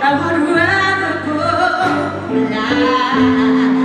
Sabor guapo, la